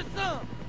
Get some!